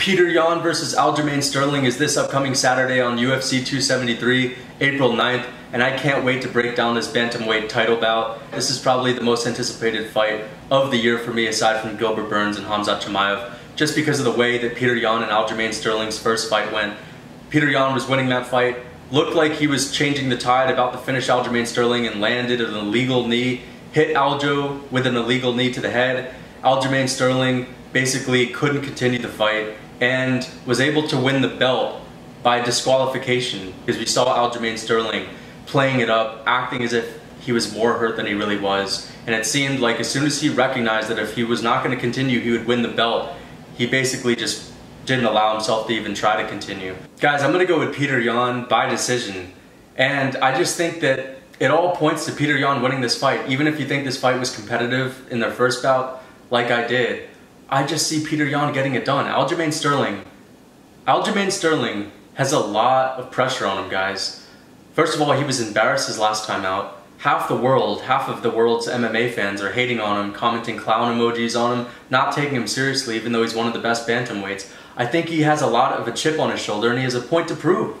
Petr Yan versus Aljamain Sterling is this upcoming Saturday on UFC 273, April 9th, and I can't wait to break down this bantamweight title bout. This is probably the most anticipated fight of the year for me aside from Gilbert Burns and Khamzat Chimaev, just because of the way that Petr Yan and Aljamain Sterling's first fight went. Petr Yan was winning that fight, looked like he was changing the tide about to finish Aljamain Sterling and landed an illegal knee, hit Aljo with an illegal knee to the head. Aljamain Sterling basically couldn't continue the fight and was able to win the belt by disqualification because we saw Aljamain Sterling playing it up, acting as if he was more hurt than he really was. And it seemed like as soon as he recognized that if he was not going to continue, he would win the belt, he basically just didn't allow himself to even try to continue. Guys, I'm going to go with Petr Yan by decision. And I just think that it all points to Petr Yan winning this fight. Even if you think this fight was competitive in their first bout, like I did, I just see Petr Yan getting it done. Aljamain Sterling, Aljamain Sterling has a lot of pressure on him, guys. First of all, he was embarrassed his last time out. Half the world, half of the world's MMA fans are hating on him, commenting clown emojis on him, not taking him seriously even though he's one of the best bantamweights. I think he has a lot of a chip on his shoulder and he has a point to prove.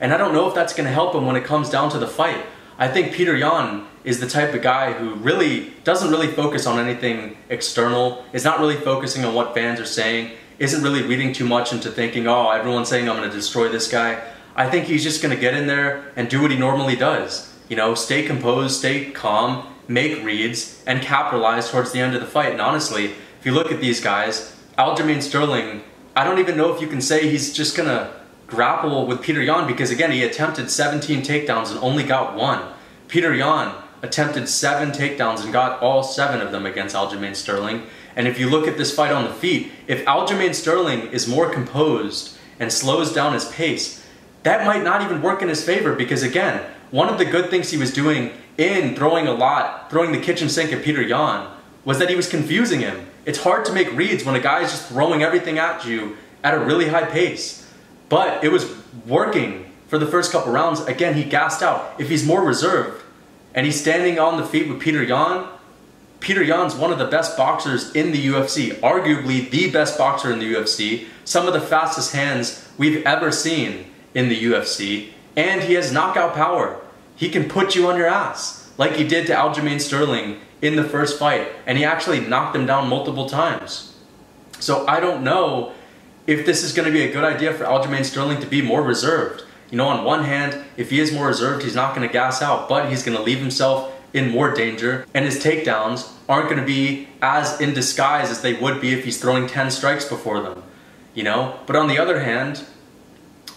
And I don't know if that's going to help him when it comes down to the fight. I think Petr Yan is the type of guy who really doesn't really focus on anything external, is not really focusing on what fans are saying, isn't really reading too much into thinking, oh, everyone's saying I'm going to destroy this guy. I think he's just going to get in there and do what he normally does. You know, stay composed, stay calm, make reads, and capitalize towards the end of the fight. And honestly, if you look at these guys, Aljamain Sterling, I don't even know if you can say he's just going to grapple with Petr Yan because again, he attempted 17 takedowns and only got one. Petr Yan attempted seven takedowns and got all seven of them against Aljamain Sterling. And if you look at this fight on the feet, if Aljamain Sterling is more composed and slows down his pace, that might not even work in his favor because again, one of the good things he was doing in throwing a lot, throwing the kitchen sink at Petr Yan, was that he was confusing him. It's hard to make reads when a guy is just throwing everything at you at a really high pace. But it was working for the first couple rounds. Again, he gassed out. If he's more reserved and he's standing on the feet with Petr Yan, Petr Yan's one of the best boxers in the UFC, arguably the best boxer in the UFC, some of the fastest hands we've ever seen in the UFC, and he has knockout power. He can put you on your ass, like he did to Aljamain Sterling in the first fight, and he actually knocked him down multiple times. So I don't know if this is going to be a good idea for Aljamain Sterling to be more reserved. You know, on one hand, if he is more reserved, he's not going to gas out, but he's going to leave himself in more danger, and his takedowns aren't going to be as in disguise as they would be if he's throwing 10 strikes before them. You know? But on the other hand,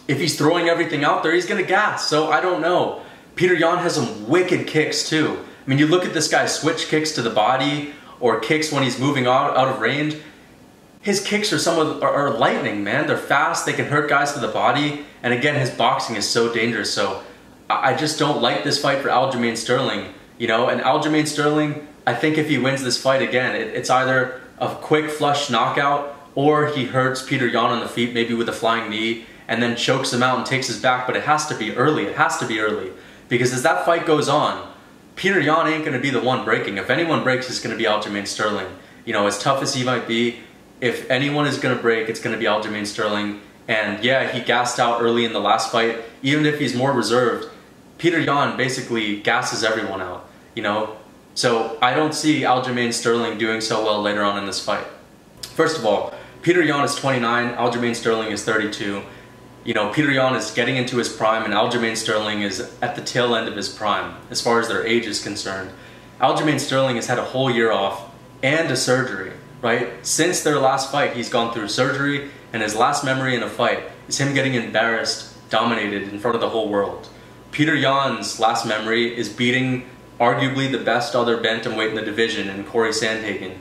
if he's throwing everything out there, he's going to gas. So I don't know. Petr Yan has some wicked kicks too. I mean, you look at this guy switch kicks to the body or kicks when he's moving out, out of range his kicks are some of are, lightning, man. They're fast. They can hurt guys to the body. And again, his boxing is so dangerous. So I, I just don't like this fight for Aljamain Sterling. You know, and Aljamain Sterling, I think if he wins this fight again, it, it's either a quick flush knockout or he hurts Petr Yan on the feet, maybe with a flying knee, and then chokes him out and takes his back. But it has to be early. It has to be early because as that fight goes on, Petr Yan ain't going to be the one breaking. If anyone breaks, it's going to be Aljamain Sterling. You know, as tough as he might be, if anyone is going to break, it's going to be Aljamain Sterling. And yeah, he gassed out early in the last fight. Even if he's more reserved, Petr Yan basically gasses everyone out, you know? So I don't see Aljamain Sterling doing so well later on in this fight. First of all, Petr Yan is 29, Aljamain Sterling is 32. You know, Petr Yan is getting into his prime and Aljamain Sterling is at the tail end of his prime as far as their age is concerned. Aljamain Sterling has had a whole year off and a surgery right? Since their last fight, he's gone through surgery, and his last memory in a fight is him getting embarrassed, dominated in front of the whole world. Petr Yan's last memory is beating arguably the best other bantamweight in the division in Corey Sandhagen,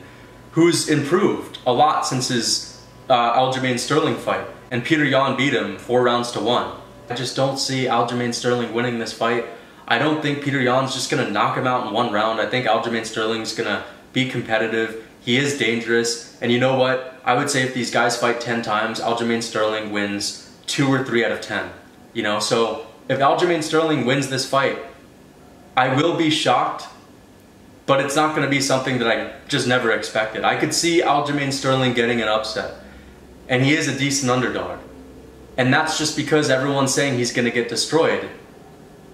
who's improved a lot since his uh, Aljamain Sterling fight, and Petr Yan beat him four rounds to one. I just don't see Aljamain Sterling winning this fight. I don't think Petr Yan's just gonna knock him out in one round. I think Aljamain Sterling's gonna be competitive he is dangerous, and you know what? I would say if these guys fight 10 times, Aljamain Sterling wins 2 or 3 out of 10. You know, so if Aljamain Sterling wins this fight, I will be shocked, but it's not going to be something that I just never expected. I could see Aljamain Sterling getting an upset. and he is a decent underdog. And that's just because everyone's saying he's going to get destroyed.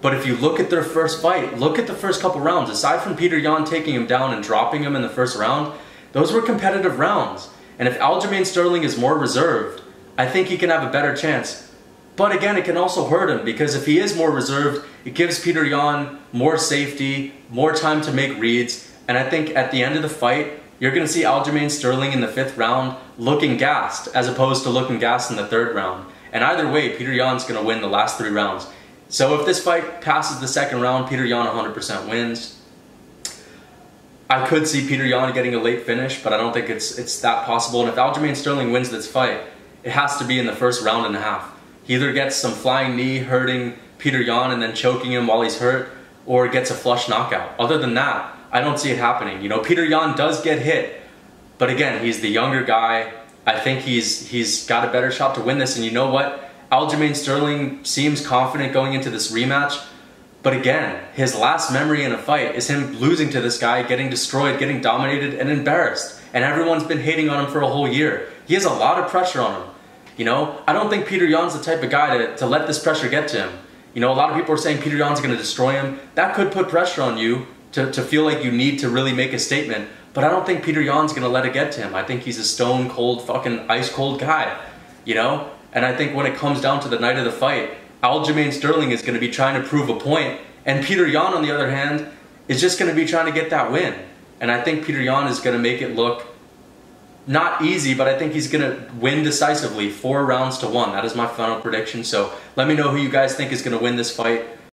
But if you look at their first fight, look at the first couple rounds, aside from Petr Yan taking him down and dropping him in the first round, those were competitive rounds. And if Aljamain Sterling is more reserved, I think he can have a better chance. But again, it can also hurt him because if he is more reserved, it gives Petr Yan more safety, more time to make reads. And I think at the end of the fight, you're going to see Aljamain Sterling in the fifth round looking gassed as opposed to looking gassed in the third round. And either way, Petr Yan's going to win the last three rounds. So if this fight passes the second round, Petr Yan 100% wins. I could see Petr Yan getting a late finish, but I don't think it's it's that possible. And if Aljamain Sterling wins this fight, it has to be in the first round and a half. He either gets some flying knee hurting Petr Yan and then choking him while he's hurt, or gets a flush knockout. Other than that, I don't see it happening. You know, Petr Yan does get hit, but again, he's the younger guy. I think he's he's got a better shot to win this. And you know what? Aljamain Sterling seems confident going into this rematch. But again, his last memory in a fight is him losing to this guy, getting destroyed, getting dominated, and embarrassed. And everyone's been hating on him for a whole year. He has a lot of pressure on him. You know, I don't think Petr Yan's the type of guy to, to let this pressure get to him. You know, a lot of people are saying Petr Yan's going to destroy him. That could put pressure on you to, to feel like you need to really make a statement. But I don't think Petr Yan's going to let it get to him. I think he's a stone cold, fucking ice cold guy. You know? And I think when it comes down to the night of the fight, Aljamain Sterling is going to be trying to prove a point, and Petr Yan, on the other hand, is just going to be trying to get that win. And I think Petr Yan is going to make it look not easy, but I think he's going to win decisively, four rounds to one. That is my final prediction. So let me know who you guys think is going to win this fight.